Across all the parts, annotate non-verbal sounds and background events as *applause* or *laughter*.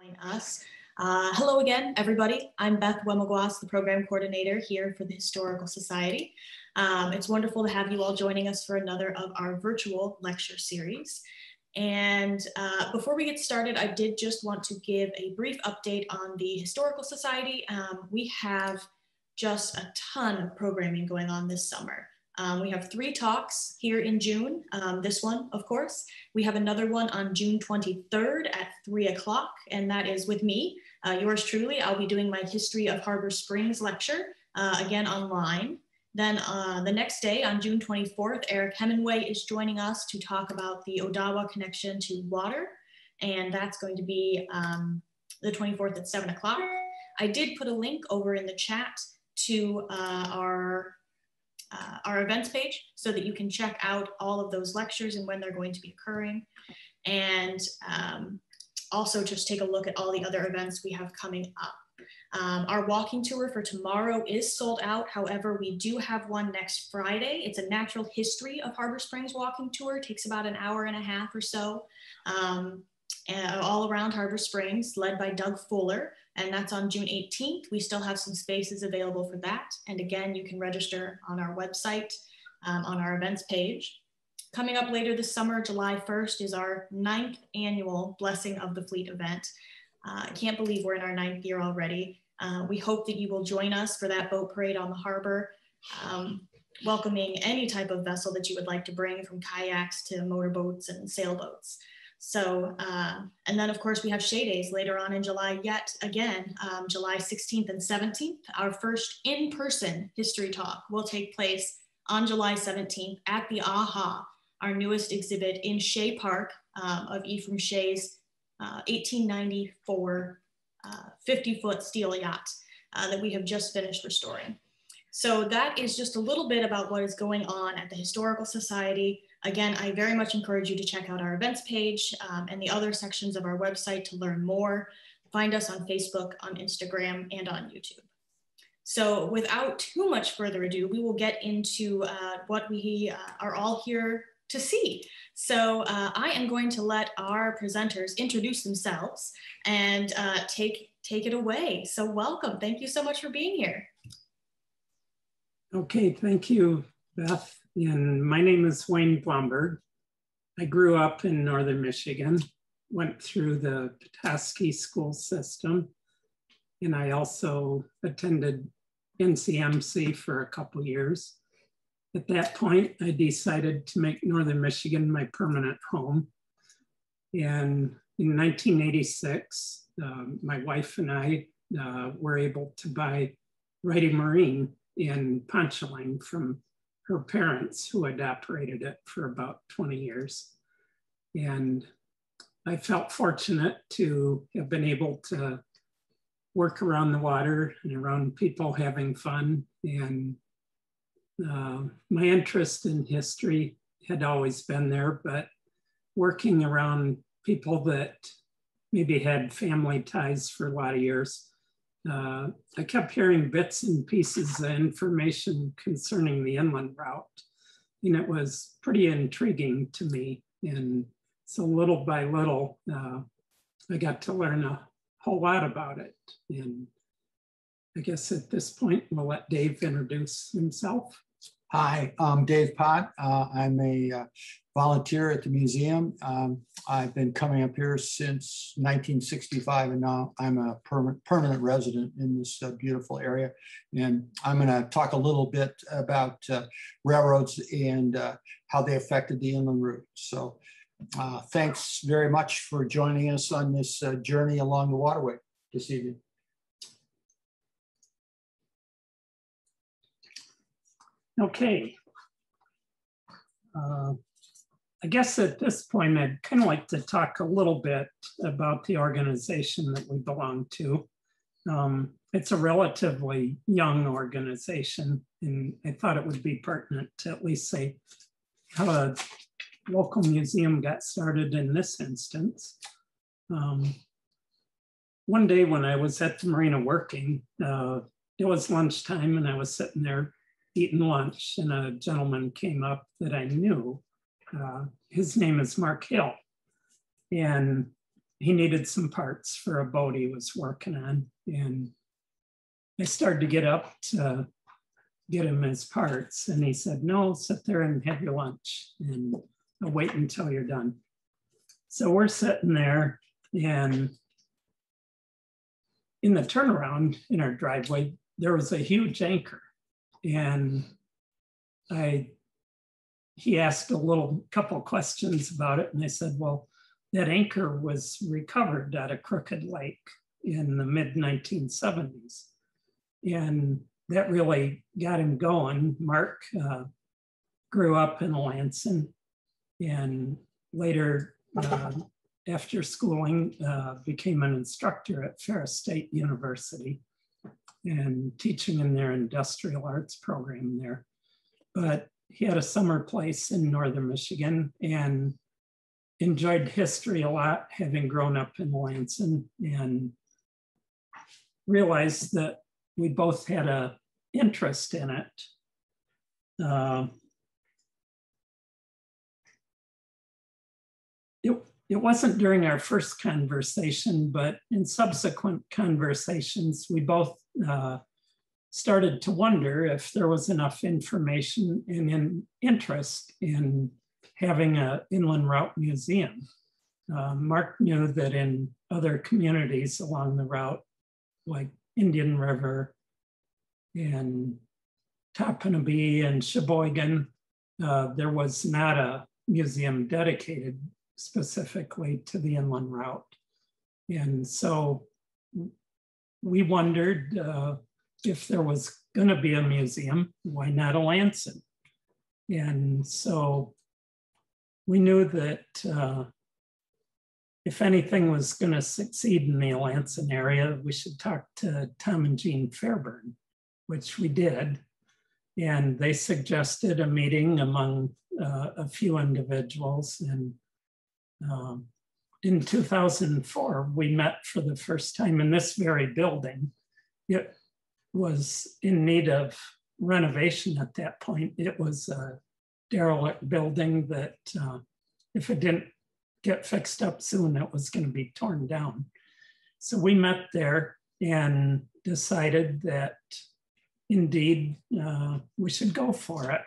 join us. Uh, hello again, everybody. I'm Beth Wemmelguas, the program coordinator here for the Historical Society. Um, it's wonderful to have you all joining us for another of our virtual lecture series. And uh, before we get started, I did just want to give a brief update on the Historical Society. Um, we have just a ton of programming going on this summer. Um, we have three talks here in June. Um, this one, of course. We have another one on June 23rd at 3 o'clock, and that is with me, uh, yours truly. I'll be doing my History of Harbor Springs lecture, uh, again online. Then uh, the next day, on June 24th, Eric Hemingway is joining us to talk about the Odawa connection to water, and that's going to be um, the 24th at 7 o'clock. I did put a link over in the chat to uh, our uh, our events page so that you can check out all of those lectures and when they're going to be occurring. And um, also just take a look at all the other events we have coming up. Um, our walking tour for tomorrow is sold out. However, we do have one next Friday. It's a natural history of Harbor Springs walking tour. It takes about an hour and a half or so. Um, all around Harbor Springs, led by Doug Fuller, and that's on June 18th. We still have some spaces available for that. And again, you can register on our website um, on our events page. Coming up later this summer, July 1st, is our ninth annual Blessing of the Fleet event. Uh, I can't believe we're in our ninth year already. Uh, we hope that you will join us for that boat parade on the harbor, um, welcoming any type of vessel that you would like to bring from kayaks to motorboats and sailboats. So, uh, and then of course we have Shay Days later on in July yet again, um, July 16th and 17th. Our first in-person history talk will take place on July 17th at the AHA, our newest exhibit in Shay Park um, of Ephraim Shay's uh, 1894 uh, 50 foot steel yacht uh, that we have just finished restoring. So that is just a little bit about what is going on at the Historical Society. Again, I very much encourage you to check out our events page um, and the other sections of our website to learn more. Find us on Facebook, on Instagram, and on YouTube. So without too much further ado, we will get into uh, what we uh, are all here to see. So uh, I am going to let our presenters introduce themselves and uh, take, take it away. So welcome. Thank you so much for being here. Okay, thank you, Beth. And my name is Wayne Blomberg. I grew up in Northern Michigan, went through the Petoskey school system, and I also attended NCMC for a couple years. At that point, I decided to make Northern Michigan my permanent home. And in 1986, uh, my wife and I uh, were able to buy Ready Marine in Ponshewaing from her parents who had operated it for about 20 years. And I felt fortunate to have been able to work around the water and around people having fun. And uh, my interest in history had always been there, but working around people that maybe had family ties for a lot of years uh, I kept hearing bits and pieces of information concerning the inland route, and it was pretty intriguing to me. And so, little by little, uh, I got to learn a whole lot about it. And I guess at this point, we'll let Dave introduce himself. Hi, I'm Dave Pott. Uh, I'm a uh, volunteer at the museum. Um, I've been coming up here since 1965, and now I'm a permanent permanent resident in this uh, beautiful area. And I'm going to talk a little bit about uh, railroads and uh, how they affected the inland route. So, uh, thanks very much for joining us on this journey along the waterway this evening. Okay. Uh, I guess at this point, I'd kind of like to talk a little bit about the organization that we belong to. Um, it's a relatively young organization, and I thought it would be pertinent to at least say how a local museum got started in this instance. Um, one day when I was at the marina working, uh, it was lunchtime and I was sitting there eating lunch, and a gentleman came up that I knew. Uh, his name is Mark Hill. And he needed some parts for a boat he was working on. And I started to get up to get him his parts. And he said, no, sit there and have your lunch and I'll wait until you're done. So we're sitting there and in the turnaround in our driveway, there was a huge anchor. And I he asked a little couple questions about it. And I said, well, that anchor was recovered at a crooked lake in the mid 1970s. And that really got him going. Mark uh, grew up in Lansing and later, uh, after schooling, uh, became an instructor at Ferris State University and teaching in their industrial arts program there. But he had a summer place in northern Michigan and enjoyed history a lot, having grown up in Lansing, and realized that we both had a interest in it. Uh, it, it wasn't during our first conversation, but in subsequent conversations, we both uh, started to wonder if there was enough information and in interest in having an inland route museum. Uh, Mark knew that in other communities along the route, like Indian River and Topinabee and Cheboygan, uh, there was not a museum dedicated specifically to the inland route. And so we wondered uh, if there was going to be a museum, why not Alanson? And so we knew that uh, if anything was going to succeed in the Lansing area, we should talk to Tom and Jean Fairburn, which we did. And they suggested a meeting among uh, a few individuals. And um, in 2004, we met for the first time in this very building. It was in need of renovation at that point. It was a derelict building that uh, if it didn't get fixed up soon, it was going to be torn down. So we met there and decided that indeed uh, we should go for it.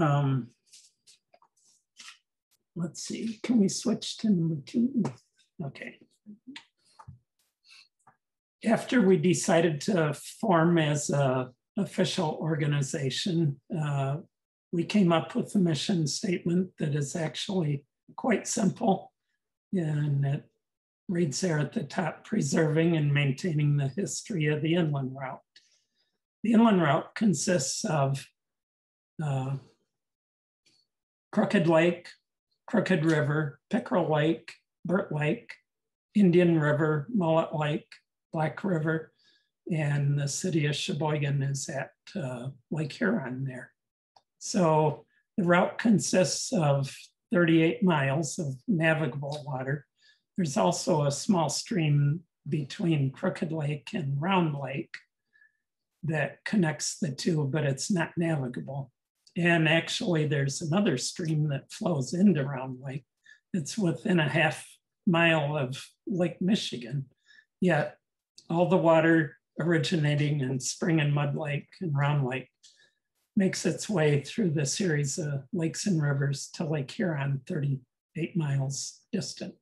Um, let's see, can we switch to number two? Okay after we decided to form as a official organization, uh, we came up with a mission statement that is actually quite simple. And it reads there at the top, preserving and maintaining the history of the inland route. The inland route consists of uh, Crooked Lake, Crooked River, Pickerel Lake, Burt Lake, Indian River, Mullett Lake, Black River, and the city of Cheboygan is at uh, Lake Huron there. So the route consists of 38 miles of navigable water. There's also a small stream between Crooked Lake and Round Lake that connects the two, but it's not navigable. And actually, there's another stream that flows into Round Lake. It's within a half mile of Lake Michigan, yet all the water originating in Spring and Mud Lake and Round Lake makes its way through the series of lakes and rivers to Lake Huron, 38 miles distant.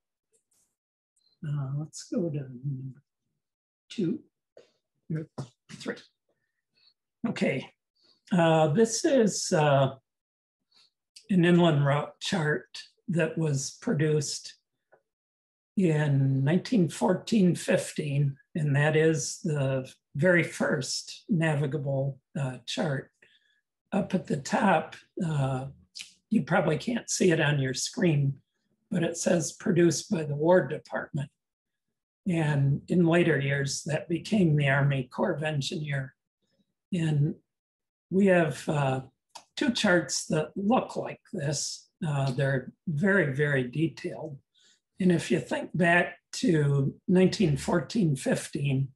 Uh, let's go to number two, three. Okay, uh, this is uh, an inland route chart that was produced in 1914-15 and that is the very first navigable uh, chart. Up at the top, uh, you probably can't see it on your screen, but it says produced by the War Department. And in later years, that became the Army Corps of Engineer. And we have uh, two charts that look like this. Uh, they're very, very detailed. And if you think back to 1914 15,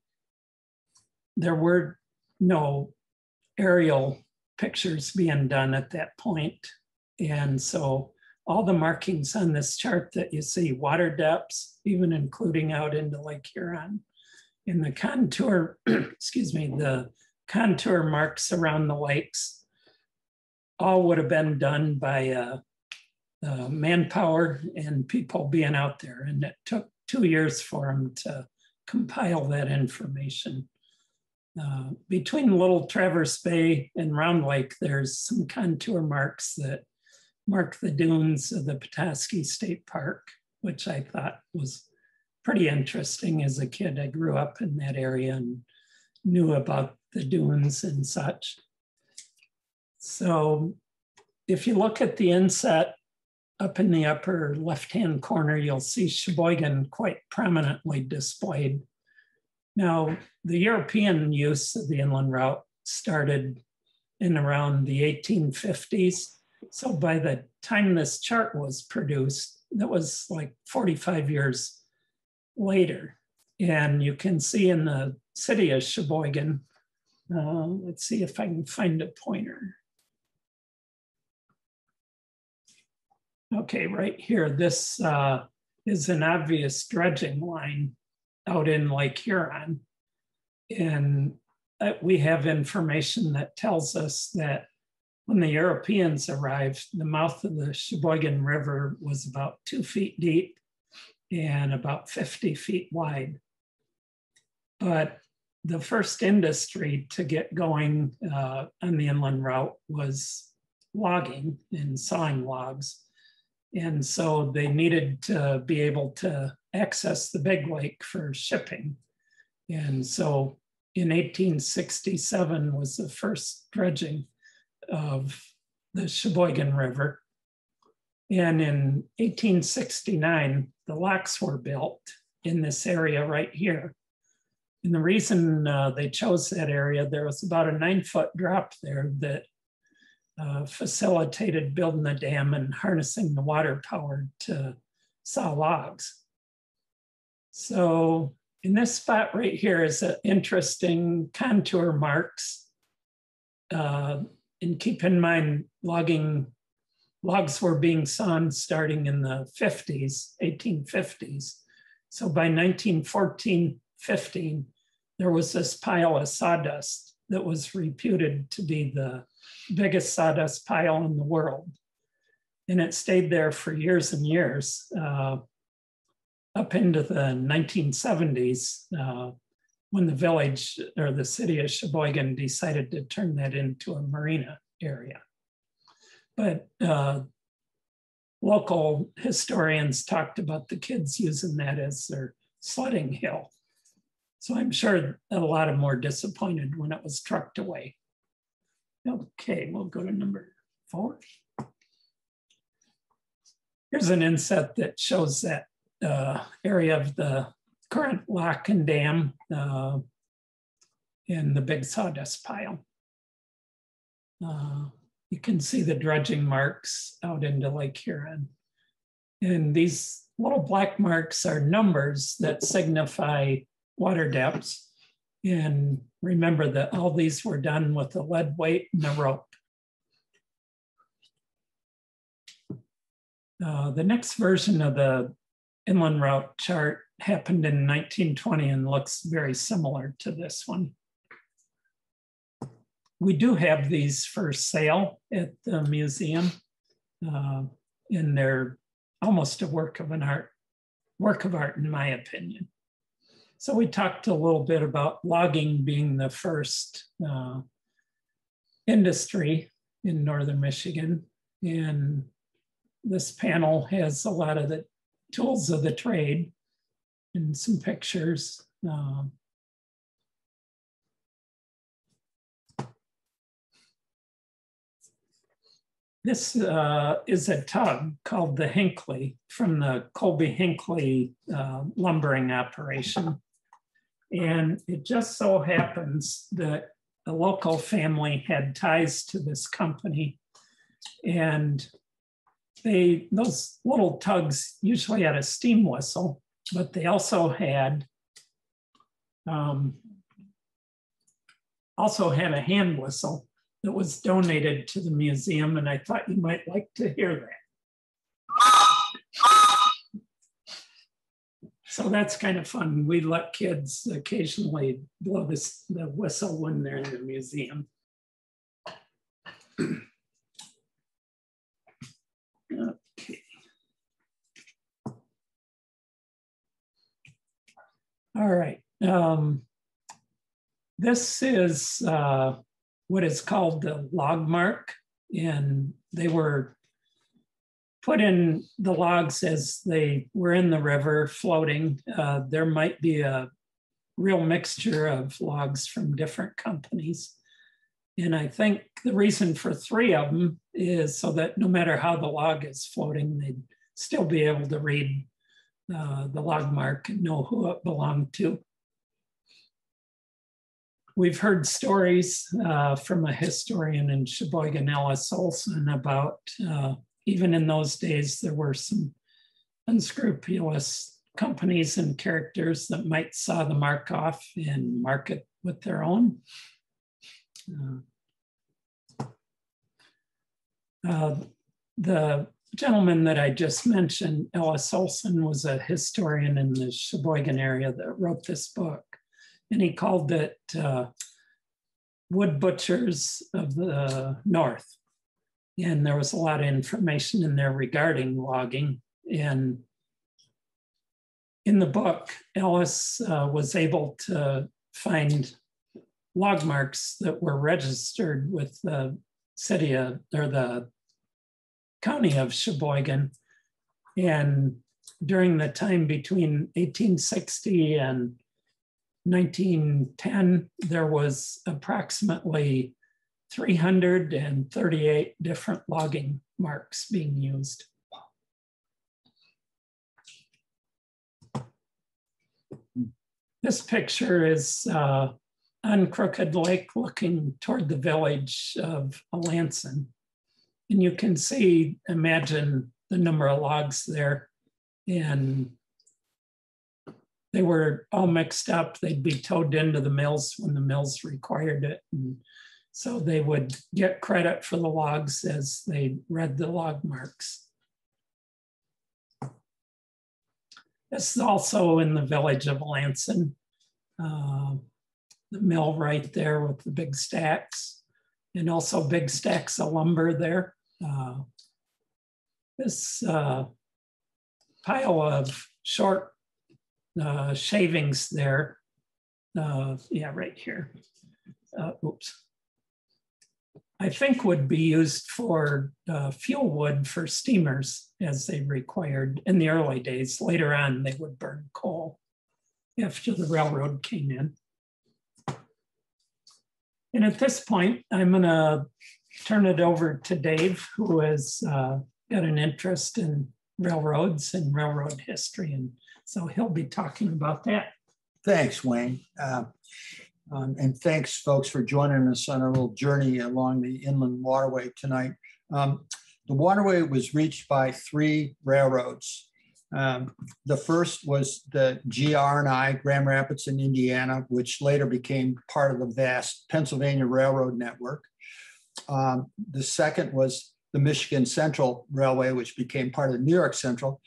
there were no aerial pictures being done at that point. And so all the markings on this chart that you see, water depths, even including out into Lake Huron. In the contour, *clears throat* excuse me, the contour marks around the lakes all would have been done by uh, uh, manpower and people being out there. And it took two years for him to compile that information. Uh, between Little Traverse Bay and Round Lake, there's some contour marks that mark the dunes of the Petoskey State Park, which I thought was pretty interesting as a kid. I grew up in that area and knew about the dunes and such. So if you look at the inset up in the upper left-hand corner, you'll see Cheboygan quite prominently displayed. Now, the European use of the inland route started in around the 1850s. So by the time this chart was produced, that was like 45 years later. And you can see in the city of Cheboygan, uh, let's see if I can find a pointer. Okay, right here, this uh, is an obvious dredging line out in Lake Huron. And uh, we have information that tells us that when the Europeans arrived, the mouth of the Cheboygan River was about two feet deep and about 50 feet wide. But the first industry to get going uh, on the inland route was logging and sawing logs. And so they needed to be able to access the big lake for shipping. And so in 1867 was the first dredging of the Cheboygan River. And in 1869, the locks were built in this area right here. And the reason uh, they chose that area, there was about a nine foot drop there that uh, facilitated building the dam and harnessing the water power to saw logs. So in this spot right here is an interesting contour marks. Uh, and keep in mind, logging logs were being sawn starting in the 50s, 1850s. So by 1914, 15, there was this pile of sawdust that was reputed to be the biggest sawdust pile in the world. And it stayed there for years and years, uh, up into the 1970s, uh, when the village or the city of Cheboygan decided to turn that into a marina area. But uh, local historians talked about the kids using that as their sledding hill. So I'm sure a lot of were disappointed when it was trucked away. Okay, we'll go to number four. Here's an inset that shows that uh, area of the current lock and dam uh, in the big sawdust pile. Uh, you can see the dredging marks out into Lake Huron. And these little black marks are numbers that signify water depths. And remember that all these were done with a lead weight and a rope. Uh, the next version of the inland route chart happened in 1920 and looks very similar to this one. We do have these for sale at the museum uh, and they're almost a work of an art, work of art in my opinion. So we talked a little bit about logging being the first uh, industry in Northern Michigan. And this panel has a lot of the tools of the trade and some pictures. Uh, This uh, is a tug called the Hinckley from the Colby Hinckley uh, lumbering operation. And it just so happens that a local family had ties to this company. And they, those little tugs usually had a steam whistle, but they also had, um, also had a hand whistle that was donated to the museum. And I thought you might like to hear that. So that's kind of fun. We let kids occasionally blow this, the whistle when they're in the museum. Okay. All right. Um, this is uh, what is called the log mark, and they were put in the logs as they were in the river floating. Uh, there might be a real mixture of logs from different companies. And I think the reason for three of them is so that no matter how the log is floating, they'd still be able to read uh, the log mark and know who it belonged to. We've heard stories uh, from a historian in Cheboygan, Ellis Olson, about uh, even in those days, there were some unscrupulous companies and characters that might saw the mark off and market with their own. Uh, uh, the gentleman that I just mentioned, Ellis Olson, was a historian in the Cheboygan area that wrote this book. And he called it uh, Wood Butchers of the North. And there was a lot of information in there regarding logging. And in the book, Ellis uh, was able to find log marks that were registered with the city of, or the county of Cheboygan. And during the time between 1860 and 1910, there was approximately 338 different logging marks being used. This picture is uh, on Crooked Lake looking toward the village of Alanson. And you can see, imagine the number of logs there. And they were all mixed up. They'd be towed into the mills when the mills required it. And so they would get credit for the logs as they read the log marks. This is also in the village of Lanson, uh, the mill right there with the big stacks, and also big stacks of lumber there. Uh, this uh, pile of short uh, shavings there, uh, yeah, right here. Uh, oops. I think would be used for uh, fuel wood for steamers as they required in the early days. Later on, they would burn coal after the railroad came in. And at this point, I'm going to turn it over to Dave, who has uh, got an interest in railroads and railroad history. And so he'll be talking about that. Thanks, Wayne. Uh, um, and thanks, folks, for joining us on our little journey along the inland waterway tonight. Um, the waterway was reached by three railroads. Um, the first was the GR&I, Grand Rapids in Indiana, which later became part of the vast Pennsylvania Railroad network. Um, the second was the Michigan Central Railway, which became part of the New York Central.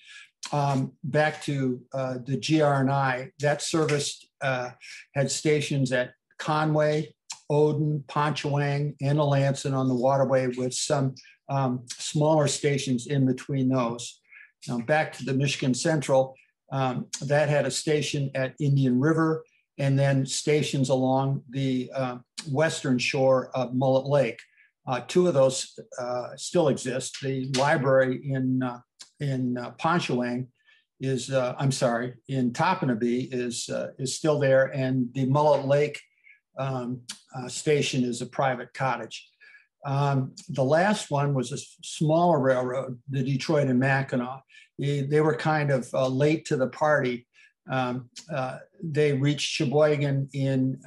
Um, back to uh, the GR&I, that serviced uh, had stations at Conway, Oden, Ponshewaing, and Alanson on the waterway with some um, smaller stations in between those. Now back to the Michigan Central, um, that had a station at Indian River and then stations along the uh, western shore of Mullett Lake. Uh, two of those uh, still exist. The library in, uh, in uh, Ponshewaing is, uh, I'm sorry, in Topinabee is, uh, is still there, and the Mullett Lake um, uh, station is a private cottage. Um, the last one was a smaller railroad, the Detroit and Mackinac. They, were kind of uh, late to the party. Um, uh, they reached Cheboygan in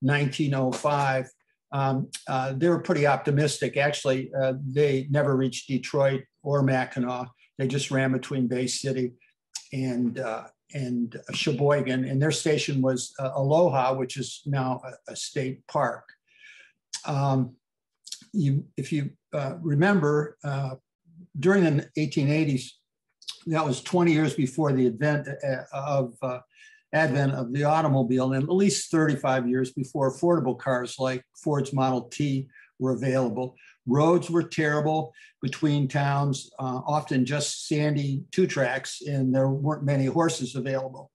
1905. Uh, um, uh, they were pretty optimistic. Actually, they never reached Detroit or Mackinac. They just ran between Bay City and uh, and Cheboygan, and their station was uh, Aloha, which is now a, a state park. Um, you, if you uh, remember, uh, during the 1880s, that was 20 years before the advent uh, of uh, advent of the automobile and at least 35 years before affordable cars like Ford's Model T were available. Roads were terrible between towns, uh, often just sandy two tracks, and there weren't many horses available.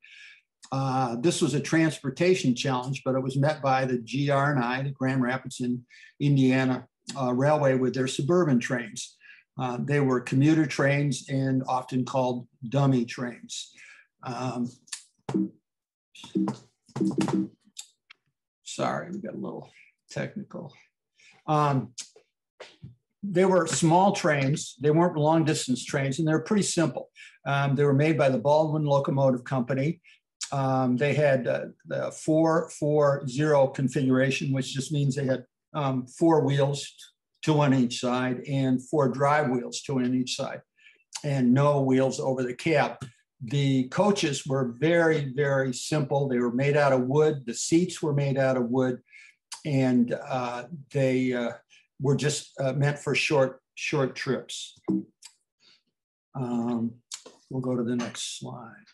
Uh, this was a transportation challenge, but it was met by the GR&I, the Grand Rapids in Indiana uh, Railway, with their suburban trains. Uh, they were commuter trains and often called dummy trains. Um, sorry, we got a little technical. Um, they were small trains. They weren't long distance trains, and they were pretty simple. Um, they were made by the Baldwin Locomotive Company. Um, they had uh, the 440 configuration, which just means they had um, four wheels, two on each side, and four drive wheels, two on each side, and no wheels over the cab. The coaches were very, very simple. They were made out of wood. The seats were made out of wood, and uh, they uh, were just uh, meant for short, short trips. Um, we'll go to the next slide.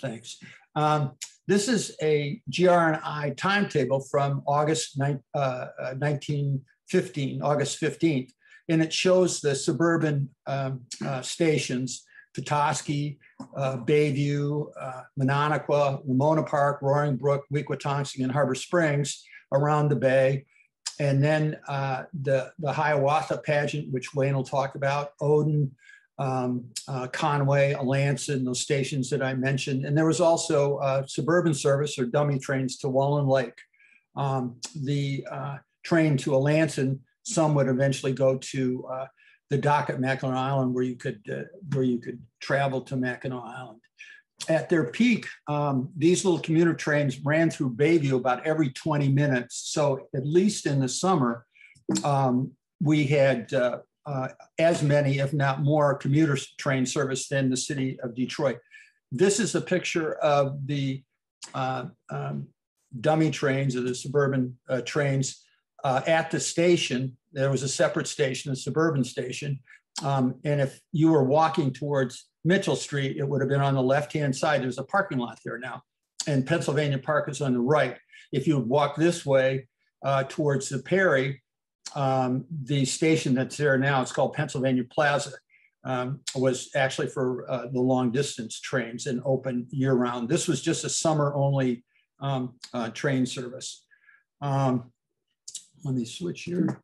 Thanks. Um, this is a GR&I timetable from August uh, 1915, uh, August 15th, and it shows the suburban um, uh, stations, Petoskey, uh, Bayview, uh, Menonaqua, Ramona Park, Roaring Brook, Wequetonsing, and Harbor Springs around the bay. And then uh, the, the Hiawatha pageant, which Wayne will talk about, Oden, um, uh, Conway, Alanson, those stations that I mentioned. And there was also uh, suburban service or dummy trains to Walloon Lake. Um, the uh, train to Alanson, some would eventually go to uh, the dock at Mackinac Island where you could, uh, where you could travel to Mackinac Island. At their peak, um, these little commuter trains ran through Bayview about every 20 minutes. So at least in the summer, um, we had uh, uh, as many, if not more, commuter train service than the city of Detroit. This is a picture of the uh, um, dummy trains or the suburban uh, trains uh, at the station. There was a separate station, a suburban station. Um, and if you were walking towards Mitchell Street, it would have been on the left-hand side. There's a parking lot there now. And Pennsylvania Park is on the right. If you walk this way uh, towards the Perry, um, the station that's there now, it's called Pennsylvania Plaza, um, was actually for uh, the long distance trains and open year round. This was just a summer only um, uh, train service. Um, let me switch here.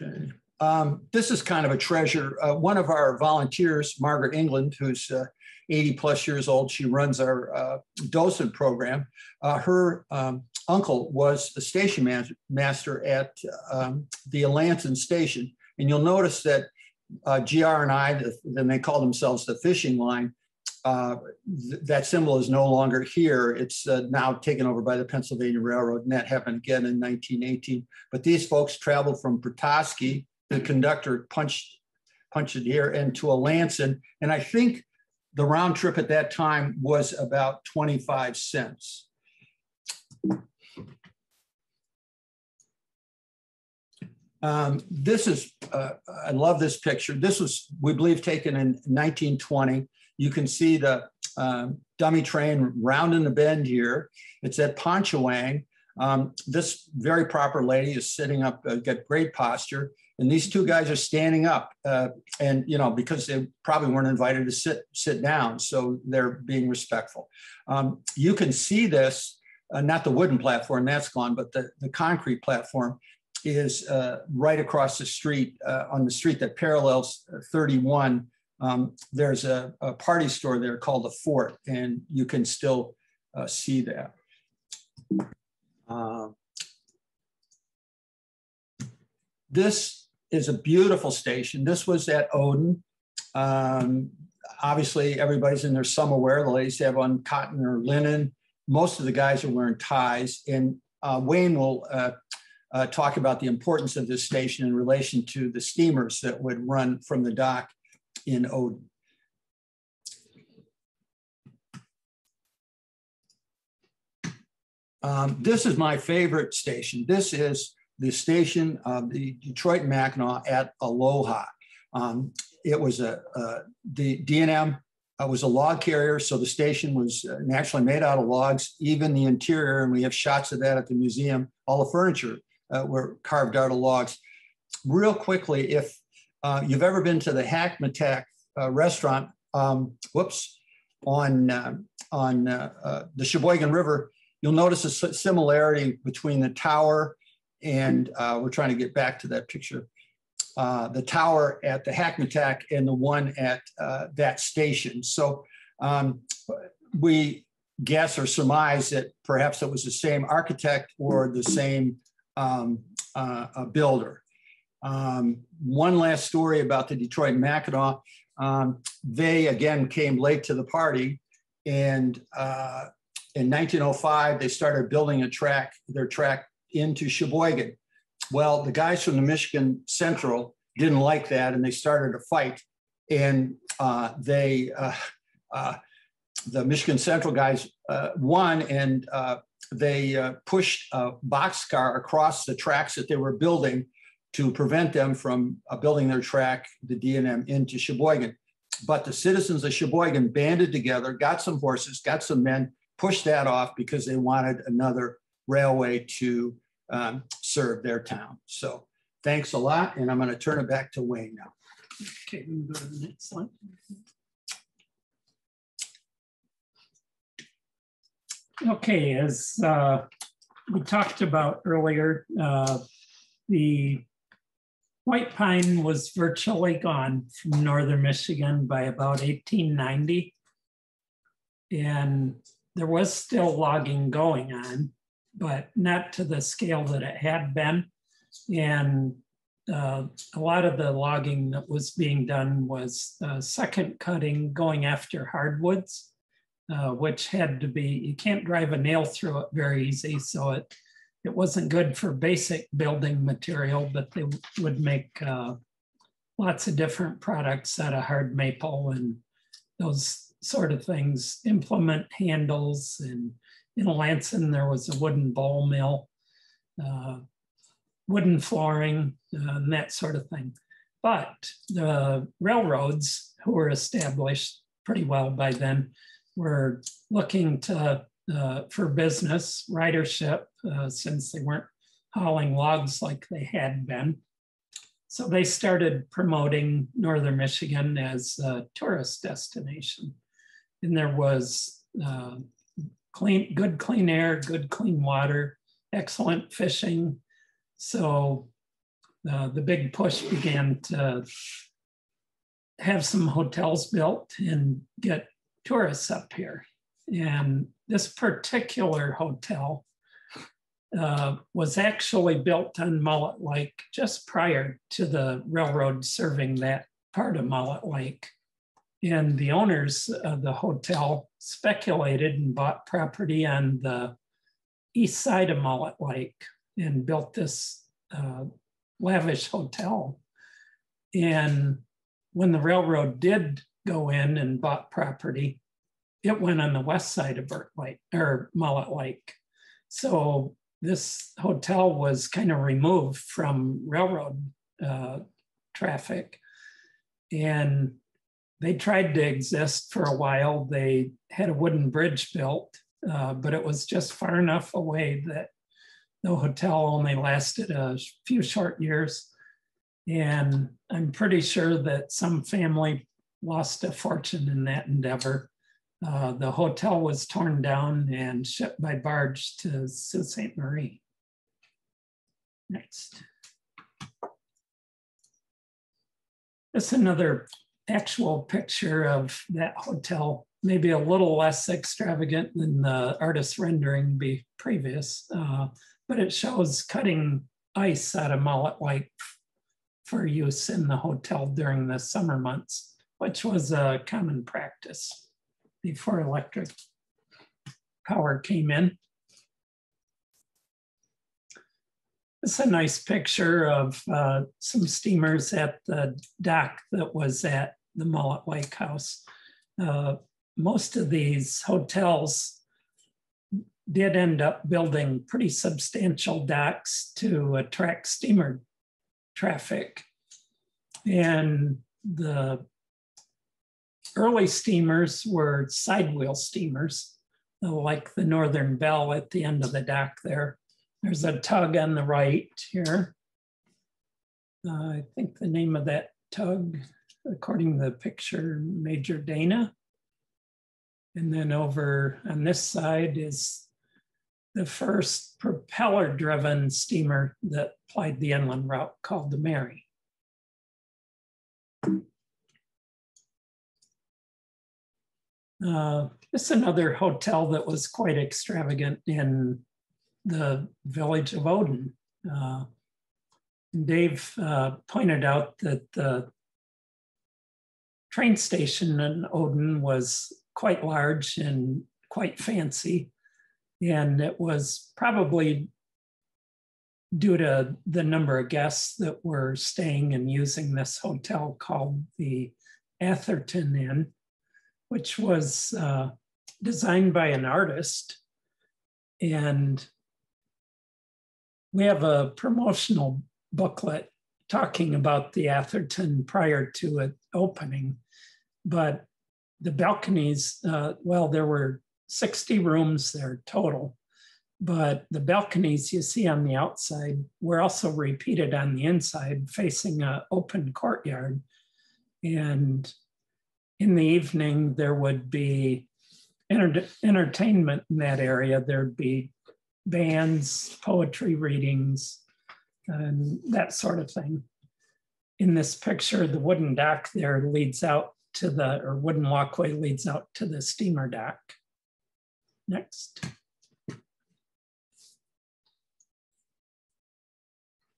Okay. Um, this is kind of a treasure. Uh, one of our volunteers, Margaret England, who's uh, 80 plus years old, she runs our uh, docent program. Uh, her um, uncle was a station master at um, the Alanson station. And you'll notice that uh, GR&I, then they call themselves the fishing line, uh, th- that symbol is no longer here. It's uh, now taken over by the Pennsylvania Railroad, and that happened again in 1918. But these folks traveled from Petoskey. The conductor punched punched it here and to Alanson, and I think the round trip at that time was about 25 cents. Um, this is, uh, I love this picture. This was, we believe, taken in 1920. You can see the um, dummy train rounding the bend here. It's at Ponshewaing. Um, this very proper lady is sitting up, uh, got great posture. And these two guys are standing up uh, and, you know, because they probably weren't invited to sit, sit down. So they're being respectful. Um, you can see this, uh, not the wooden platform, that's gone, but the, the concrete platform is uh, right across the street uh, on the street that parallels uh, 31. Um, there's a, a, party store there called the Fort, and you can still uh, see that. Uh, this is a beautiful station. This was at Oden. Um, obviously, everybody's in their summer wear. The ladies have on cotton or linen. Most of the guys are wearing ties. And uh, Wayne will uh, talk about the importance of this station in relation to the steamers that would run from the dock in Oden. Um, this is my favorite station. This is the station of the Detroit Mackinac at Aloha. Um, it was a, the DNM uh, was a log carrier, so the station was uh, naturally made out of logs, even the interior, and we have shots of that at the museum. All the furniture uh, were carved out of logs. Real quickly, if uh, you've ever been to the Hackmatack uh, restaurant, um, whoops, on, uh, on the Cheboygan River, you'll notice a similarity between the tower and we're trying to get back to that picture. Uh, the tower at the Hackmatack and the one at uh, that station. So um, we guess or surmise that perhaps it was the same architect or the same um, uh, builder. Um, one last story about the Detroit Mackinac. Um, they again came late to the party, and uh, in 1905 they started building a track, their track into Cheboygan. Well, the guys from the Michigan Central didn't like that, and they started a fight. And uh, they, uh, uh, the Michigan Central guys uh, won, and uh, they pushed a boxcar across the tracks that they were building to prevent them from building their track, the DNM, into Cheboygan. But the citizens of Cheboygan banded together, got some horses, got some men, pushed that off because they wanted another railway to um, serve their town. So thanks a lot. And I'm going to turn it back to Wayne now. Okay, we go to the next slide. Okay, as uh, we talked about earlier, uh, the white pine was virtually gone from northern Michigan by about 1890. And there was still logging going on, but not to the scale that it had been. And uh, a lot of the logging that was being done was second cutting going after hardwoods, uh, which had to be, you can't drive a nail through it very easy. So it, it wasn't good for basic building material, but they would make uh, lots of different products out of hard maple and those sort of things, implement handles and in Lansing, there was a wooden ball mill, uh, wooden flooring, uh, and that sort of thing. But the railroads, who were established pretty well by then, were looking to uh, for business ridership uh, since they weren't hauling logs like they had been. So they started promoting Northern Michigan as a tourist destination. And there was uh, clean, good clean air, good clean water, excellent fishing. So uh, the big push began to have some hotels built and get tourists up here. And this particular hotel uh, was actually built on Mullett Lake just prior to the railroad serving that part of Mullett Lake. And the owners of the hotel speculated and bought property on the east side of Mullett Lake and built this uh, lavish hotel. And when the railroad did go in and bought property, it went on the west side of Burt Lake or Mullett Lake. So this hotel was kind of removed from railroad uh, traffic. And they tried to exist for a while. They had a wooden bridge built, uh, but it was just far enough away that the hotel only lasted a few short years. And I'm pretty sure that some family lost a fortune in that endeavor. Uh, the hotel was torn down and shipped by barge to Sault Ste. Marie. Next. This is another actual picture of that hotel, maybe a little less extravagant than the artist's rendering be previous, uh, but it shows cutting ice out of Mullett Lake for use in the hotel during the summer months, which was a common practice before electric power came in. It's a nice picture of uh, some steamers at the dock that was at the Mullett Lake House. Uh, most of these hotels did end up building pretty substantial docks to attract steamer traffic. And the early steamers were sidewheel steamers, like the Northern Belle at the end of the dock there. There's a tug on the right here. Uh, I think the name of that tug, according to the picture, Major Dana. And then over on this side is the first propeller driven steamer that plied the inland route called the Mary. Uh, is another hotel that was quite extravagant in the village of Oden. Uh, Dave uh, pointed out that the train station in Oden was quite large and quite fancy. And it was probably due to the number of guests that were staying and using this hotel called the Atherton Inn, which was uh, designed by an artist. And we have a promotional booklet talking about the Atherton prior to it opening. But the balconies, uh, well, there were 60 rooms there total, but the balconies you see on the outside were also repeated on the inside, facing an open courtyard. And in the evening, there would be enter entertainment in that area. There'd be bands, poetry readings, and that sort of thing. In this picture, the wooden dock there leads out to the, or wooden walkway leads out to the steamer dock. Next.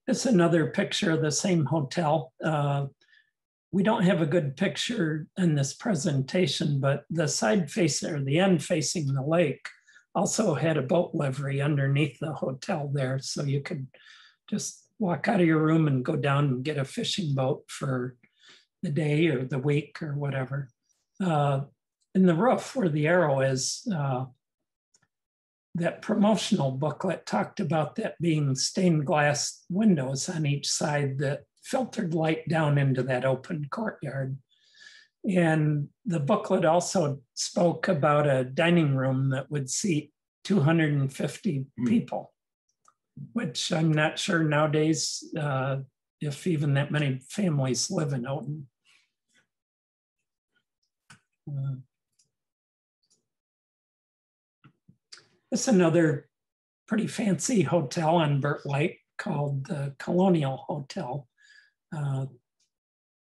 This is another picture of the same hotel. Uh, we don't have a good picture in this presentation, but the side facing the end facing the lake also had a boat livery underneath the hotel there. So you could just walk out of your room and go down and get a fishing boat for the day or the week or whatever. Uh, in the roof where the arrow is, uh, that promotional booklet talked about that being stained glass windows on each side that filtered light down into that open courtyard. And the booklet also spoke about a dining room that would seat 250 mm. people, which I'm not sure nowadays uh, if even that many families live in Oden. Uh, it's another pretty fancy hotel on Burt Lake called the Colonial Hotel. Uh,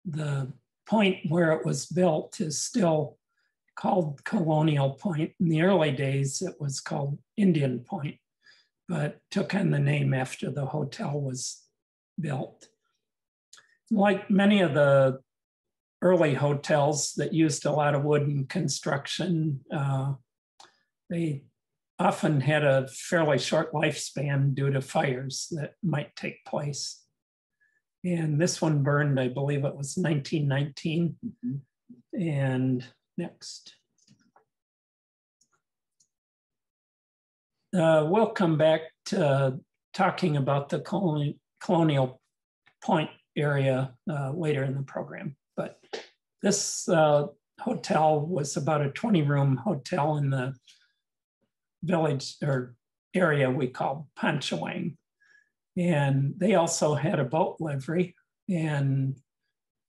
the point where it was built is still called Colonial Point. In the early days, it was called Indian Point, but took on the name after the hotel was built. Like many of the early hotels that used a lot of wooden construction, uh, they often had a fairly short lifespan due to fires that might take place. And this one burned, I believe it was 1919. Mm-hmm. And next. Uh, we'll come back to talking about the colonial, colonial point area uh, later in the program. But this uh, hotel was about a 20 room hotel in the village or area we call Ponshewaing. And they also had a boat livery and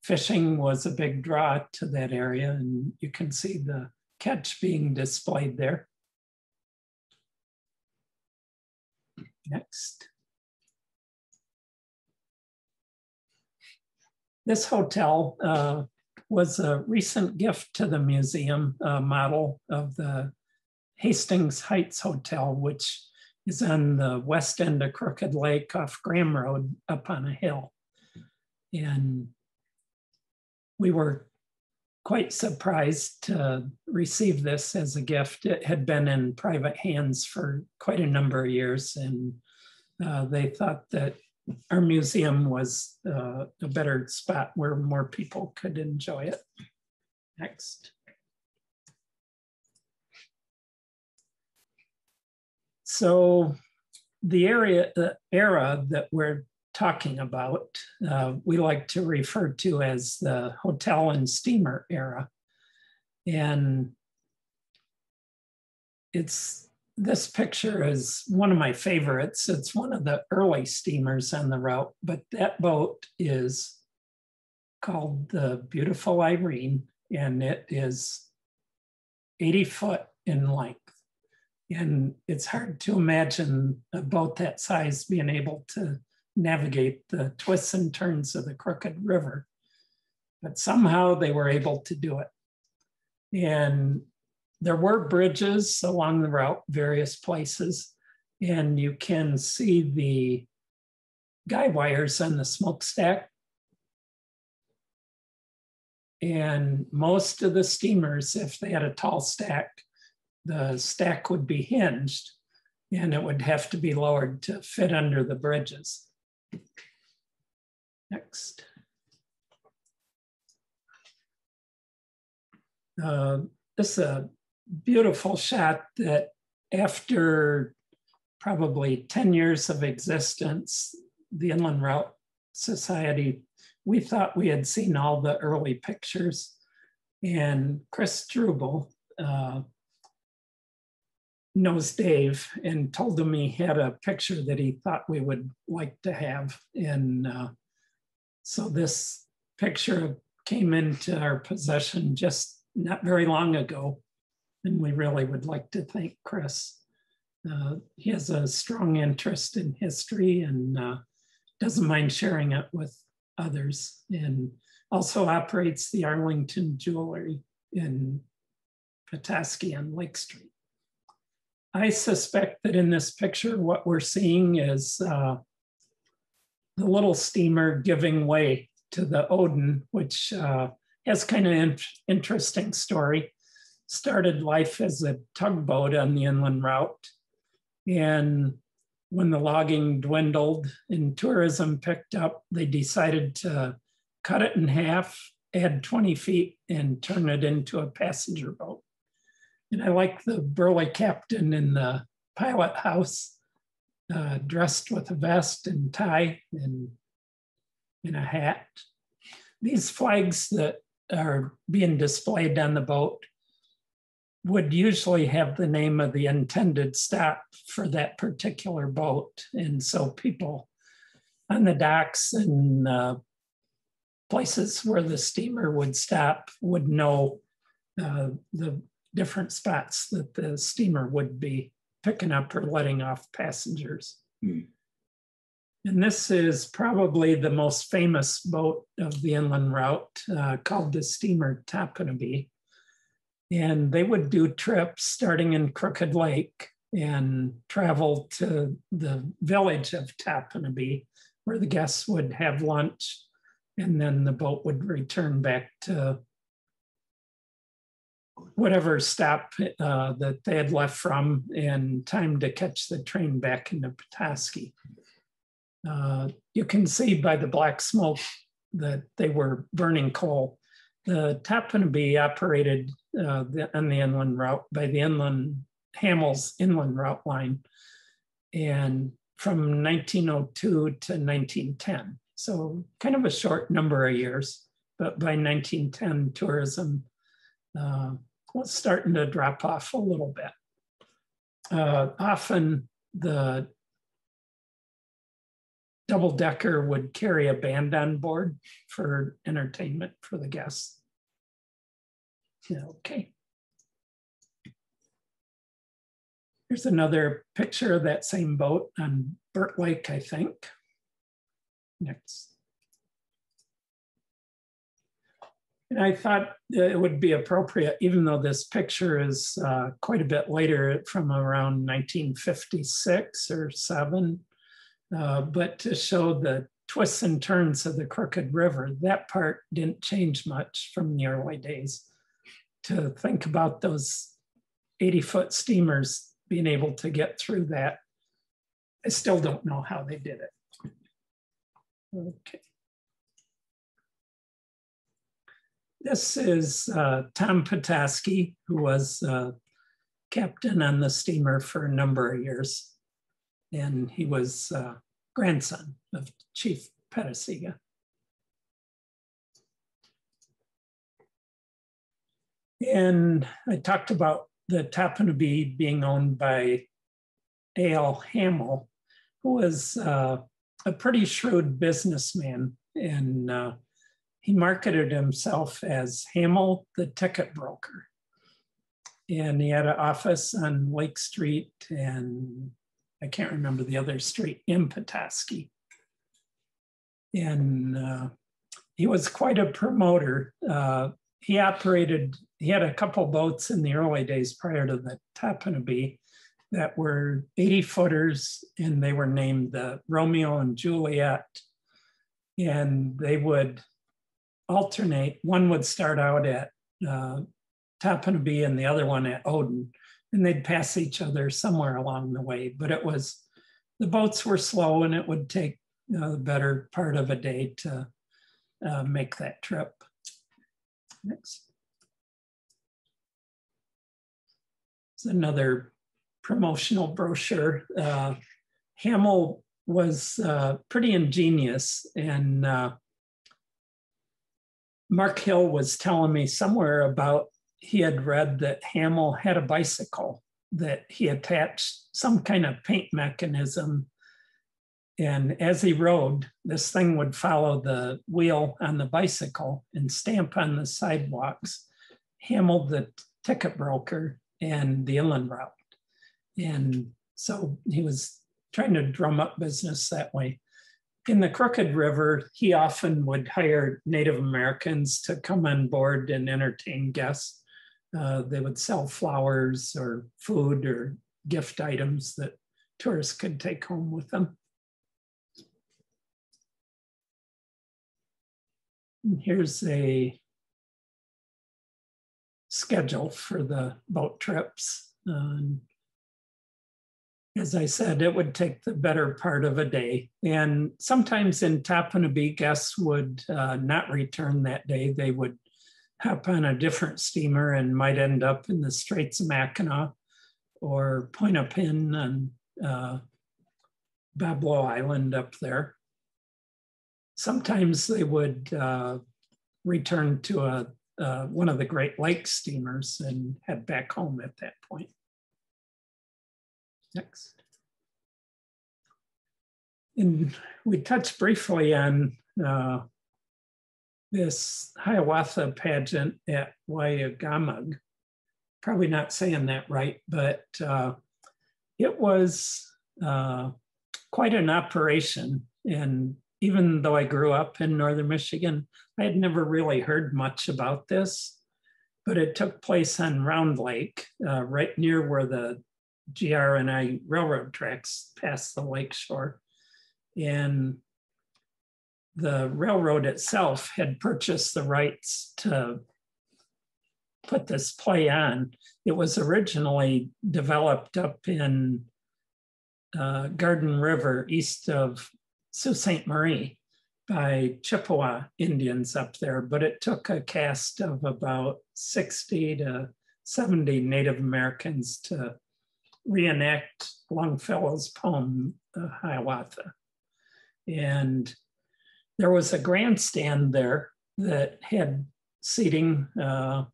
fishing was a big draw to that area. And you can see the catch being displayed there. Next. This hotel uh, was a recent gift to the museum uh, model of the Hastings Heights Hotel, which is on the west end of Crooked Lake off Graham Road up on a hill. And we were quite surprised to receive this as a gift. It had been in private hands for quite a number of years, and uh, they thought that our museum was uh, a better spot where more people could enjoy it. Next. So the area, the era that we're talking about, uh, we like to refer to as the hotel and steamer era. And it's this picture is one of my favorites. It's one of the early steamers on the route, but that boat is called the Beautiful Irene, and it is 80 foot in length. And it's hard to imagine a boat that size being able to navigate the twists and turns of the Crooked River. But somehow they were able to do it. And there were bridges along the route, various places, and you can see the guy wires on the smokestack. And most of the steamers, if they had a tall stack, the stack would be hinged and it would have to be lowered to fit under the bridges. Next. Uh, this is a beautiful shot that after probably 10 years of existence, the Inland Route Society, we thought we had seen all the early pictures. And Chris Struble uh, knows Dave and told him he had a picture that he thought we would like to have. And uh, so this picture came into our possession just not very long ago. And we really would like to thank Chris. Uh, he has a strong interest in history and uh, doesn't mind sharing it with others and also operates the Arlington Jewelry in Petoskey on Lake Street. I suspect that in this picture, what we're seeing is uh, the little steamer giving way to the Oden, which uh, has kind of an interesting story started life as a tugboat on the inland route. And when the logging dwindled and tourism picked up, they decided to cut it in half, add 20 feet, and turn it into a passenger boat. And I like the burly captain in the pilot house, uh, dressed with a vest and tie and in a hat. These flags that are being displayed on the boat would usually have the name of the intended stop for that particular boat. And so people on the docks and uh, places where the steamer would stop would know uh, the different spots that the steamer would be picking up or letting off passengers. Mm. And this is probably the most famous boat of the inland route uh, called the steamer Topinabee and they would do trips starting in Crooked Lake and travel to the village of Topinabee, where the guests would have lunch, and then the boat would return back to whatever stop uh, that they had left from and time to catch the train back into Petoskey. Uh, you can see by the black smoke that they were burning coal. The Topinabee operated uh, the, on the inland route by the inland Hamill's inland route line, and from 1902 to 1910. So kind of a short number of years, but by 1910, tourism uh, was starting to drop off a little bit. Uh, often the double decker would carry a band on board for entertainment for the guests. Okay. Here's another picture of that same boat on Burt Lake, I think. Next. And I thought it would be appropriate, even though this picture is uh, quite a bit later from around 1956 or seven, uh, but to show the twists and turns of the Crooked River, that part didn't change much from the early days to think about those 80 foot steamers being able to get through that. I still don't know how they did it. Okay. This is uh, Tom Petoskey, who was uh, captain on the steamer for a number of years. And he was uh, grandson of Chief Petosegay. And I talked about the Topinabee being owned by A.L. Hamill, who was uh, a pretty shrewd businessman. And uh, he marketed himself as Hamill, the ticket broker. And he had an office on Lake Street and I can't remember the other street in Petoskey. And uh, he was quite a promoter. Uh, he operated, he had a couple boats in the early days prior to the Topinabee that were 80 footers and they were named the Romeo and Juliet. And they would alternate. One would start out at uh, and the other one at Oden, And they'd pass each other somewhere along the way. But it was, the boats were slow and it would take uh, the better part of a day to uh, make that trip. Next. It's another promotional brochure. Uh, Hamill was uh, pretty ingenious and uh, Mark Hill was telling me somewhere about he had read that Hamill had a bicycle that he attached some kind of paint mechanism. And as he rode, this thing would follow the wheel on the bicycle and stamp on the sidewalks, Hamill, the ticket broker, and the inland route. And so he was trying to drum up business that way. In the Crooked River, he often would hire Native Americans to come on board and entertain guests. Uh, they would sell flowers or food or gift items that tourists could take home with them. And here's a schedule for the boat trips. Um, as I said, it would take the better part of a day. And sometimes in Topinabee, guests would uh, not return that day. They would hop on a different steamer and might end up in the Straits of Mackinac or Pointe aux Pins and uh, Island up there. Sometimes they would uh, return to a, uh, one of the Great Lakes steamers and head back home at that point. Next. And we touched briefly on uh, this Hiawatha pageant at Wayagamug. Probably not saying that right, but uh, it was uh, quite an operation. And even though I grew up in Northern Michigan, I had never really heard much about this. But it took place on Round Lake, uh, right near where the GR&I railroad tracks past the lake shore. And the railroad itself had purchased the rights to put this play on. It was originally developed up in uh, Garden River east of Sault Ste. Marie by Chippewa Indians up there, but it took a cast of about 60 to 70 Native Americans to reenact Longfellow's poem, Hiawatha. And there was a grandstand there that had seating uh,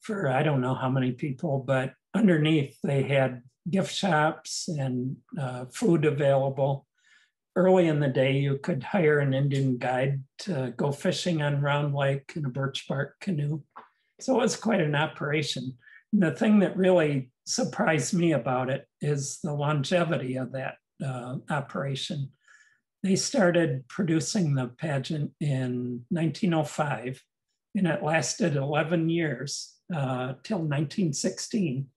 for I don't know how many people, but underneath they had gift shops and uh, food available. Early in the day, you could hire an Indian guide to go fishing on Round Lake in a birch bark canoe. So it was quite an operation. And the thing that really surprised me about it is the longevity of that uh, operation. They started producing the pageant in 1905, and it lasted 11 years uh, till 1916.